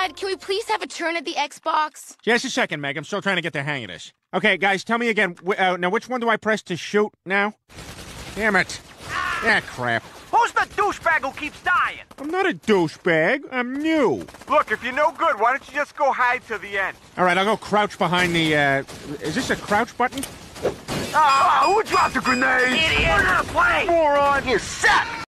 Dad, can we please have a turn at the Xbox? Just a second, Meg. I'm still trying to get the hang of this. Okay, guys, tell me again. Uh, now, which one do I press to shoot now? Damn it. Ah, crap. Who's the douchebag who keeps dying? I'm not a douchebag. I'm new. Look, if you're no good, why don't you just go hide till the end? All right, I'll go crouch behind the, uh... Is this a crouch button? Ah, who dropped the grenade? Idiot! We're gonna play! Moron! You suck!